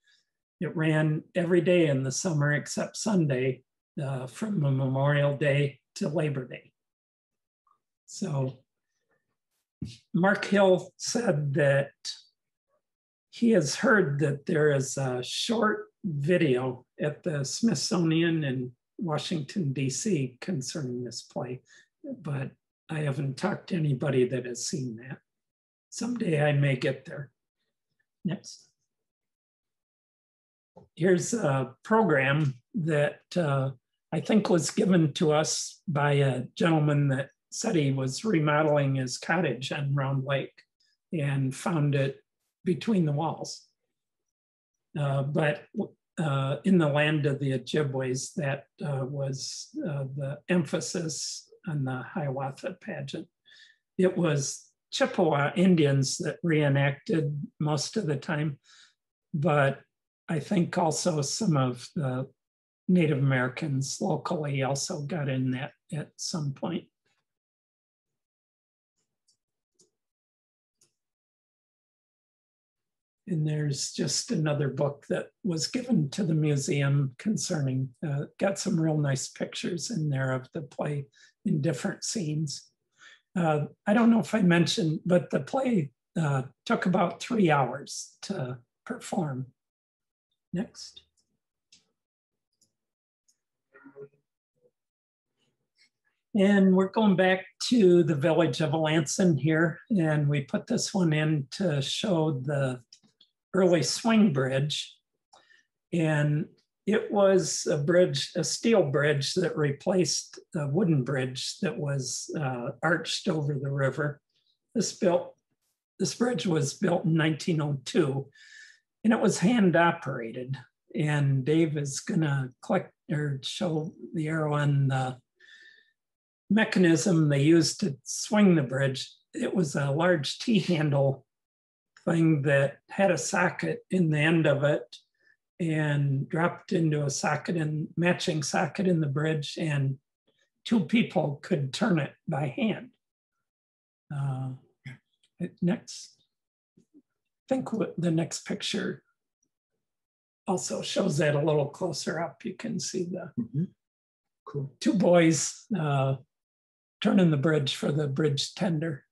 It ran every day in the summer except Sunday uh, from Memorial Day to Labor Day. So Mark Hill said that he has heard that there is a short video at the Smithsonian in Washington, D.C. concerning this play, but I haven't talked to anybody that has seen that. Someday I may get there. Next. here's a program that uh, I think was given to us by a gentleman that said he was remodeling his cottage on Round Lake and found it between the walls. Uh, but uh, in the land of the Ojibways, that uh, was uh, the emphasis on the Hiawatha pageant. It was Chippewa Indians that reenacted most of the time, but I think also some of the Native Americans locally also got in that at some point. And there's just another book that was given to the museum concerning, uh, got some real nice pictures in there of the play in different scenes. Uh, I don't know if I mentioned, but the play uh, took about three hours to perform. Next. And we're going back to the village of Alanson here, and we put this one in to show the early swing bridge. And it was a bridge, a steel bridge that replaced a wooden bridge that was uh, arched over the river. This built, this bridge was built in 1902 and it was hand operated. And Dave is gonna click or show the arrow on the mechanism they used to swing the bridge. It was a large T-handle thing that had a socket in the end of it and dropped into a socket and matching socket in the bridge and two people could turn it by hand. Uh, next, I think the next picture also shows that a little closer up. You can see the mm -hmm. cool. two boys uh, turning the bridge for the bridge tender.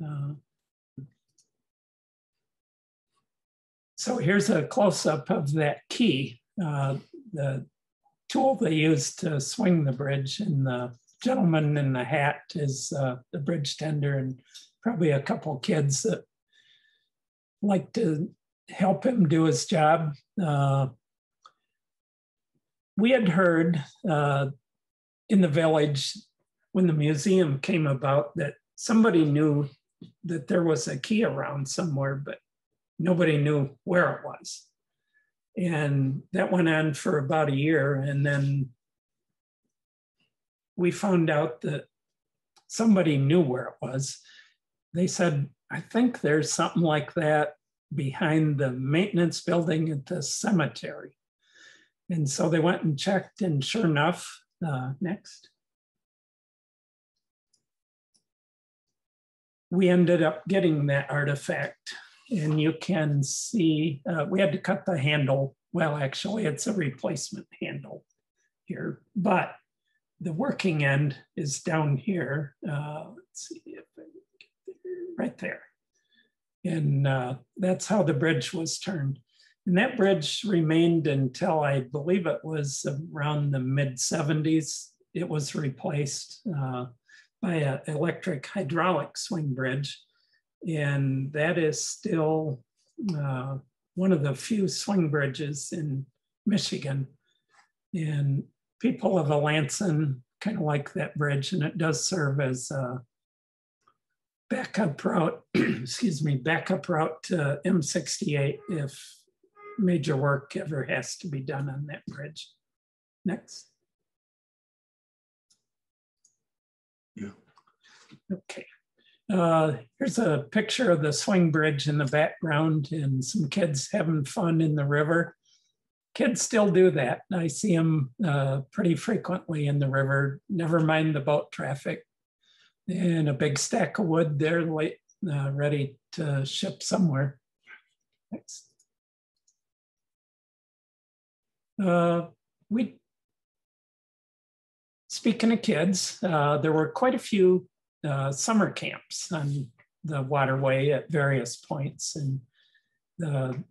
Uh, So here's a close-up of that key, uh, the tool they use to swing the bridge. And the gentleman in the hat is uh, the bridge tender and probably a couple kids that like to help him do his job. Uh, we had heard uh, in the village when the museum came about that somebody knew that there was a key around somewhere, but nobody knew where it was. And that went on for about a year. And then we found out that somebody knew where it was. They said, I think there's something like that behind the maintenance building at the cemetery. And so they went and checked, and sure enough, uh, next. We ended up getting that artifact and you can see, uh, we had to cut the handle. Well, actually, it's a replacement handle here, but the working end is down here. Uh, let's see if I get there, right there. And uh, that's how the bridge was turned. And that bridge remained until I believe it was around the mid 70s. It was replaced uh, by an electric hydraulic swing bridge and that is still uh, one of the few swing bridges in Michigan. And people of Alanson kind of like that bridge, and it does serve as a backup route, *clears throat* excuse me, backup route to M68 if major work ever has to be done on that bridge. Next. Yeah. Okay. Uh, here's a picture of the swing bridge in the background and some kids having fun in the river. Kids still do that. I see them uh, pretty frequently in the river, never mind the boat traffic. And a big stack of wood there late, uh, ready to ship somewhere. Next. Uh, we, speaking of kids, uh, there were quite a few uh, summer camps on the waterway at various points. And the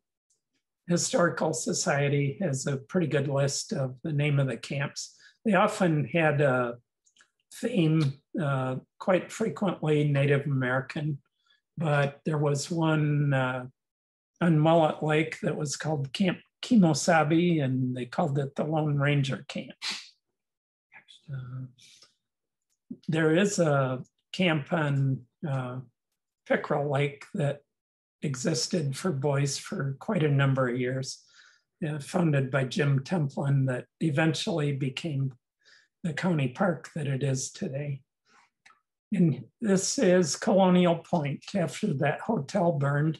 Historical Society has a pretty good list of the name of the camps. They often had a theme, uh, quite frequently Native American, but there was one uh, on Mullett Lake that was called Camp Kimosabe, and they called it the Lone Ranger Camp. Uh, there is a camp on uh, Pickerel Lake that existed for boys for quite a number of years, uh, funded by Jim Templin, that eventually became the county park that it is today. And this is Colonial Point. After that hotel burned,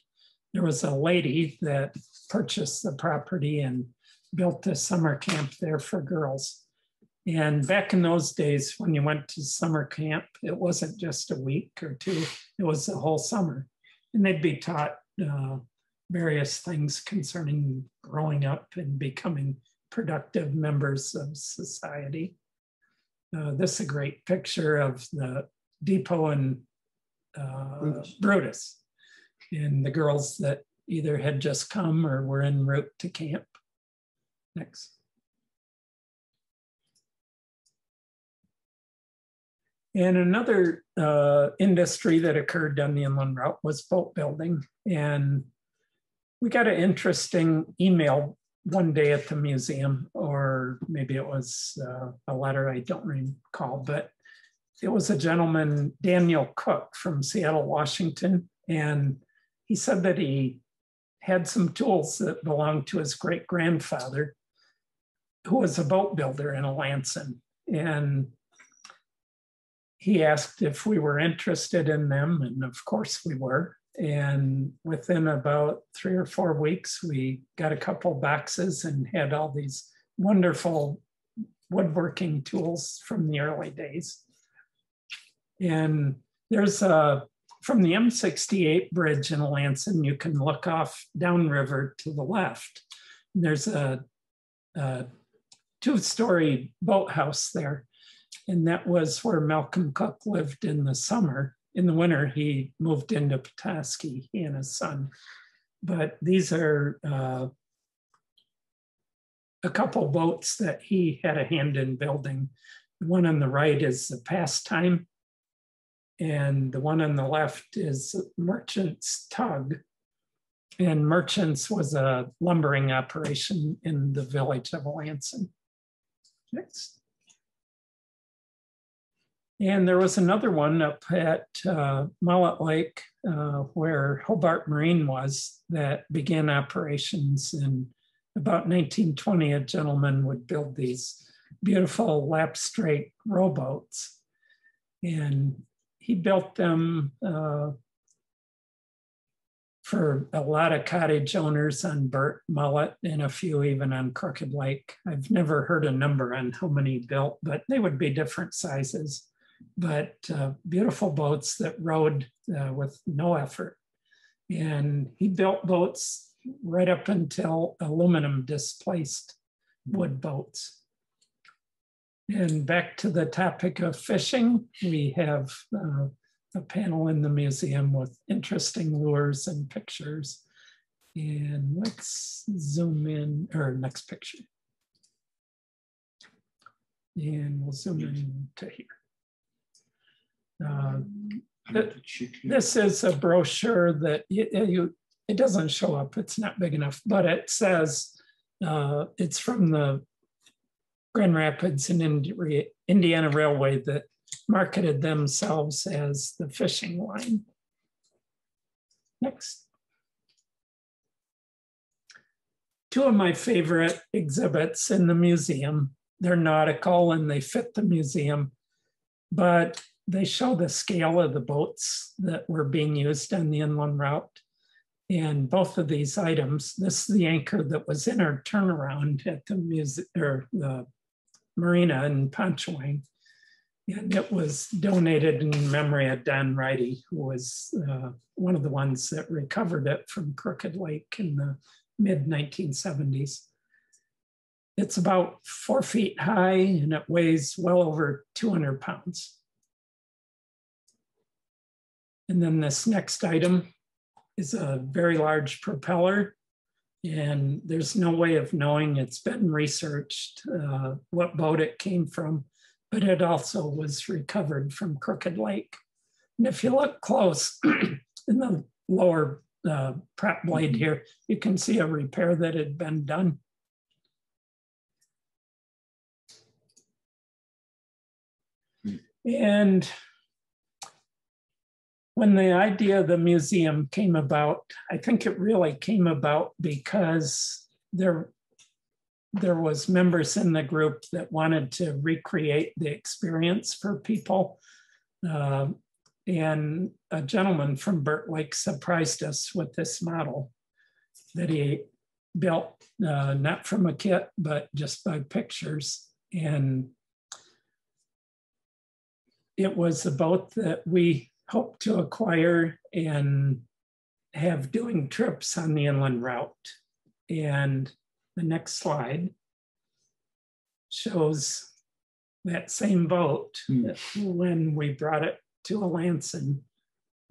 there was a lady that purchased the property and built a summer camp there for girls. And back in those days, when you went to summer camp, it wasn't just a week or two, it was the whole summer. And they'd be taught uh, various things concerning growing up and becoming productive members of society. Uh, this is a great picture of the depot and uh, Brutus. Brutus and the girls that either had just come or were en route to camp. Next. And another uh, industry that occurred down the inland route was boat building. And we got an interesting email one day at the museum, or maybe it was uh, a letter, I don't recall, but it was a gentleman, Daniel Cook from Seattle, Washington. And he said that he had some tools that belonged to his great grandfather, who was a boat builder in Alanson. And he asked if we were interested in them, and of course we were. And within about three or four weeks, we got a couple boxes and had all these wonderful woodworking tools from the early days. And there's a, from the M68 bridge in Alanson, you can look off downriver to the left. There's a, a two story boathouse there. And that was where Malcolm Cook lived in the summer. In the winter, he moved into Petoskey, he and his son. But these are uh, a couple boats that he had a hand in building. The one on the right is the pastime, and the one on the left is Merchant's Tug. And Merchants was a lumbering operation in the village of Alanson. Next. And there was another one up at uh, Mullett Lake uh, where Hobart Marine was that began operations in about 1920. A gentleman would build these beautiful lapstrake rowboats. And he built them uh, for a lot of cottage owners on Burt, Mullett, and a few even on Crooked Lake. I've never heard a number on how many built, but they would be different sizes but uh, beautiful boats that rode uh, with no effort. And he built boats right up until aluminum displaced wood boats. And back to the topic of fishing, we have uh, a panel in the museum with interesting lures and pictures. And let's zoom in, or next picture. And we'll zoom in to here. Uh, this is a brochure that you, you, it doesn't show up, it's not big enough, but it says uh, it's from the Grand Rapids and Indiana Railway that marketed themselves as the fishing line. Next. Two of my favorite exhibits in the museum. They're nautical and they fit the museum, but they show the scale of the boats that were being used on the inland route. And both of these items, this is the anchor that was in our turnaround at the music or the marina in Ponshewaing. And it was donated in memory of Don Righty, who was uh, one of the ones that recovered it from Crooked Lake in the mid 1970s. It's about four feet high and it weighs well over 200 pounds. And then this next item is a very large propeller. And there's no way of knowing, it's been researched uh, what boat it came from, but it also was recovered from Crooked Lake. And if you look close *clears throat* in the lower uh, prep blade here, you can see a repair that had been done. And when the idea of the museum came about, I think it really came about because there, there was members in the group that wanted to recreate the experience for people. Uh, and a gentleman from Burt Lake surprised us with this model that he built, uh, not from a kit, but just by pictures. And it was a boat that we hope to acquire and have doing trips on the inland route. And the next slide shows that same boat Mm. when we brought it to Alanson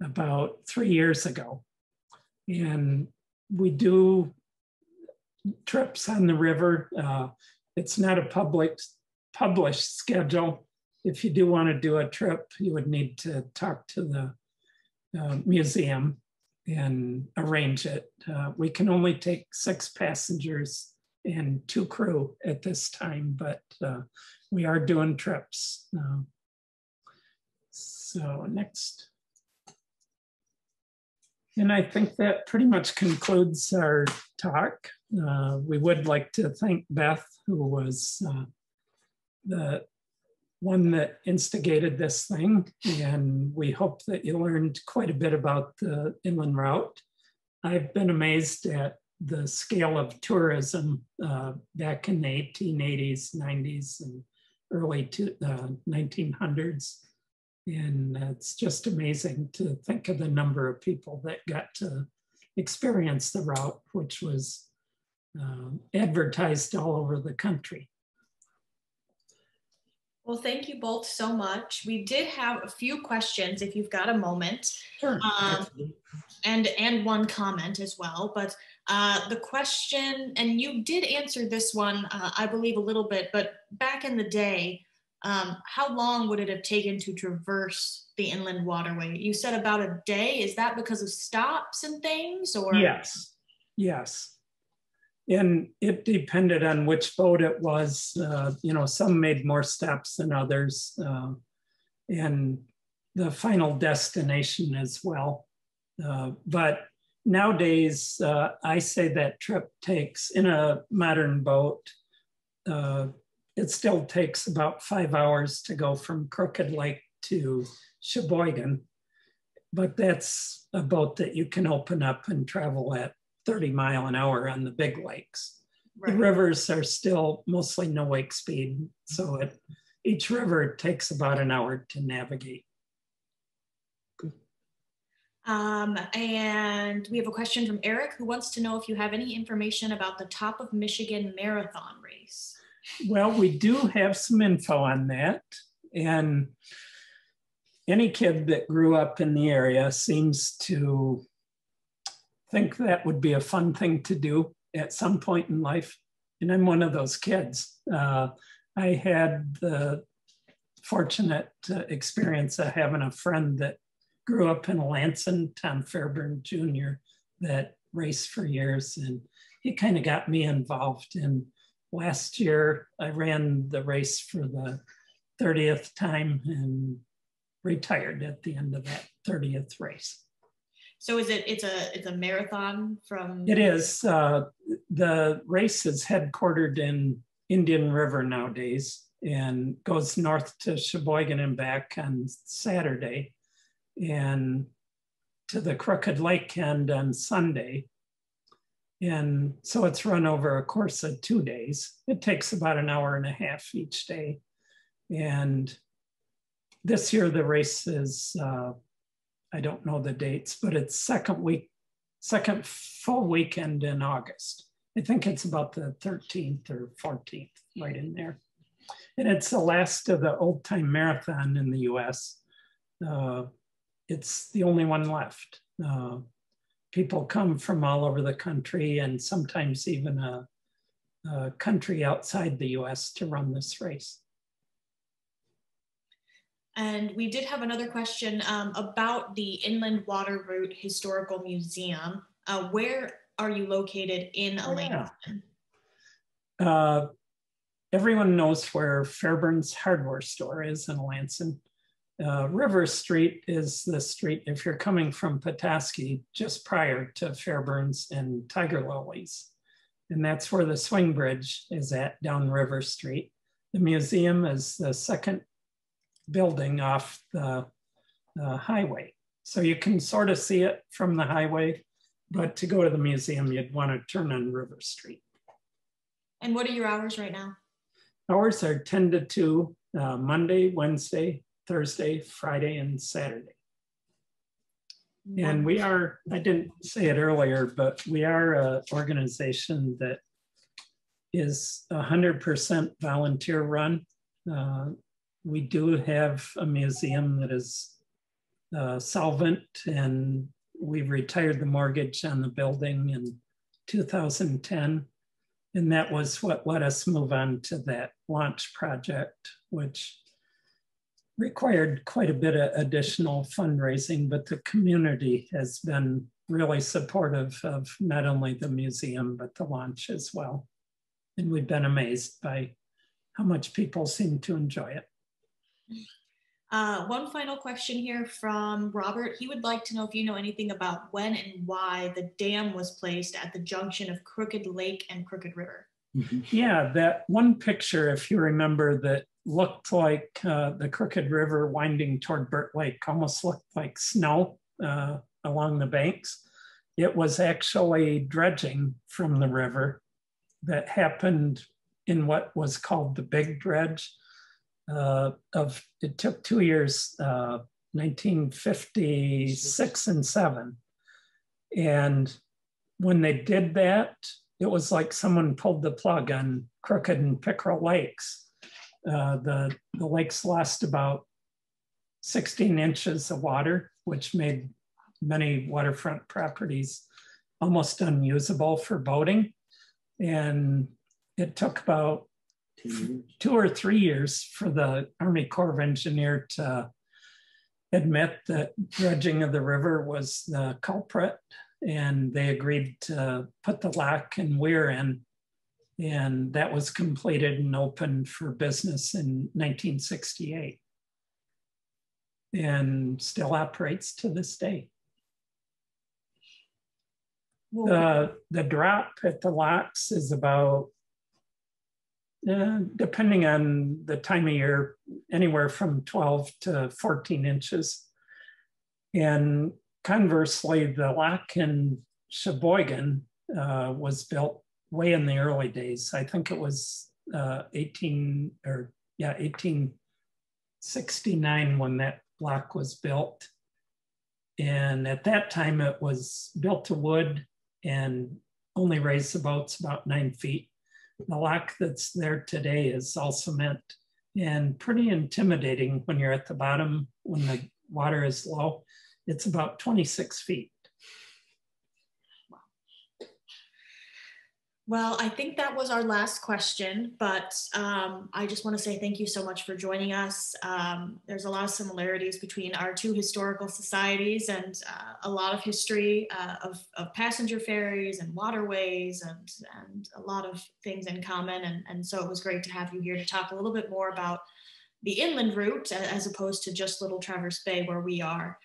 about three years ago. And we do trips on the river. Uh, it's not a public published schedule. If you do want to do a trip, you would need to talk to the uh, museum and arrange it. Uh, we can only take six passengers and two crew at this time, but uh, we are doing trips. Uh, so next. And I think that pretty much concludes our talk. Uh, we would like to thank Beth, who was uh, the one that instigated this thing. And we hope that you learned quite a bit about the inland route. I've been amazed at the scale of tourism uh, back in the 1880s, 90s, and early to, uh, 1900s. And it's just amazing to think of the number of people that got to experience the route, which was um, advertised all over the country. Well, thank you both so much. We did have a few questions if you've got a moment. Sure. Um, and and one comment as well. But uh, the question, and you did answer this one, uh, I believe, a little bit. But back in the day, um, how long would it have taken to traverse the inland waterway? You said about a day. Is that because of stops and things, or Yes, yes. And it depended on which boat it was. Uh, you know, some made more stops than others. Uh, and the final destination as well. Uh, but nowadays, uh, I say that trip takes in a modern boat, uh, it still takes about five hours to go from Crooked Lake to Cheboygan. But that's a boat that you can open up and travel at 30 mile an hour on the big lakes. The rivers are still mostly no wake speed. So it, each river takes about an hour to navigate. Um, and we have a question from Eric who wants to know if you have any information about the Top of Michigan Marathon race. Well, we do have some info on that. And any kid that grew up in the area seems to think that would be a fun thing to do at some point in life. And I'm one of those kids. Uh, I had the fortunate uh, experience of having a friend that grew up in Alanson, Tom Fairburn Jr., that raced for years. And he kind of got me involved. And last year, I ran the race for the 30th time and retired at the end of that 30th race. So is it it's a it's a marathon from It is. Uh, the race is headquartered in Indian River nowadays and goes north to Cheboygan and back on Saturday and to the Crooked Lake end on Sunday. And so it's run over a course of two days. It takes about an hour and a half each day. And this year the race is, uh, I don't know the dates, but it's second week, second full weekend in August. I think it's about the 13th or 14th, right in there. And it's the last of the old time marathon in the US. Uh, it's the only one left. Uh, people come from all over the country and sometimes even a, a country outside the US to run this race. And we did have another question um, about the Inland Water Route Historical Museum. Uh, where are you located in Oh, yeah. Uh, everyone knows where Fairburns Hardware Store is in Alanson. Uh, River Street is the street, if you're coming from Petoskey, just prior to Fairburns and Tiger Lilies. And that's where the swing bridge is at down River Street. The museum is the second building off the uh, highway. So you can sort of see it from the highway, but to go to the museum, you'd want to turn on River Street. And what are your hours right now? Hours are 10 to 2, uh, Monday, Wednesday, Thursday, Friday, and Saturday. And we are, I didn't say it earlier, but we are an organization that is 100% volunteer run. Uh, we do have a museum that is uh, solvent and we retired the mortgage on the building in 2010. And that was what let us move on to that launch project, which required quite a bit of additional fundraising, but the community has been really supportive of not only the museum, but the launch as well. And we've been amazed by how much people seem to enjoy it. Uh, one final question here from Robert. He would like to know if you know anything about when and why the dam was placed at the junction of Crooked Lake and Crooked River. Yeah, that one picture, if you remember, that looked like uh, the Crooked River winding toward Burt Lake, almost looked like snow uh, along the banks. It was actually dredging from the river that happened in what was called the Big Dredge. Uh, of it took two years, uh, 1956 and seven, and when they did that, it was like someone pulled the plug on Crooked and Pickerel Lakes. Uh, the, the lakes lost about 16 inches of water, which made many waterfront properties almost unusable for boating. And it took about two or three years for the Army Corps of Engineer to admit that dredging of the river was the culprit. And they agreed to put the lock and weir in. And that was completed and opened for business in 1968 and still operates to this day. The, uh, the drop at the locks is about, uh, depending on the time of year, anywhere from 12 to 14 inches. And conversely, the lock in Cheboygan uh, was built way in the early days. I think it was uh, 18 or yeah, 1869 when that block was built. And at that time, it was built to wood and only raised the boats about nine feet. The lock that's there today is all cement and pretty intimidating when you're at the bottom when the water is low. It's about 26 feet. Well, I think that was our last question, but um, I just want to say thank you so much for joining us. Um, there's a lot of similarities between our two historical societies and uh, a lot of history uh, of, of passenger ferries and waterways and, and a lot of things in common. And, and so it was great to have you here to talk a little bit more about the inland route as opposed to just Little Traverse Bay where we are.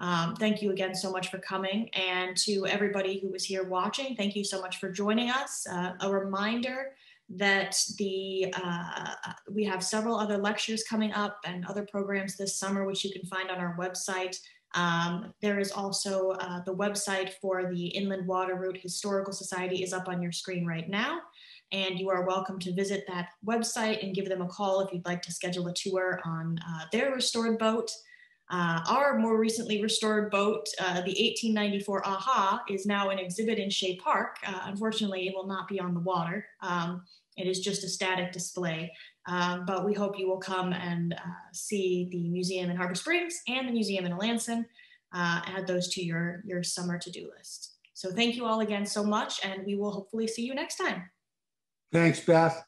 Um, thank you again so much for coming. And to everybody who was here watching, thank you so much for joining us. Uh, a reminder that the uh, we have several other lectures coming up and other programs this summer, which you can find on our website. Um, there is also uh, the website for the Inland Water Route Historical Society is up on your screen right now. And you are welcome to visit that website and give them a call if you'd like to schedule a tour on uh, their restored boat. Uh, our more recently restored boat, uh, the 1894 Aha, is now an exhibit in Shay Park. Uh, unfortunately, it will not be on the water. Um, it is just a static display. Um, but we hope you will come and uh, see the museum in Harbor Springs and the museum in Alanson. Uh, add those to your, your summer to-do list. So thank you all again so much, and we will hopefully see you next time. Thanks, Beth.